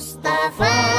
Mustafa.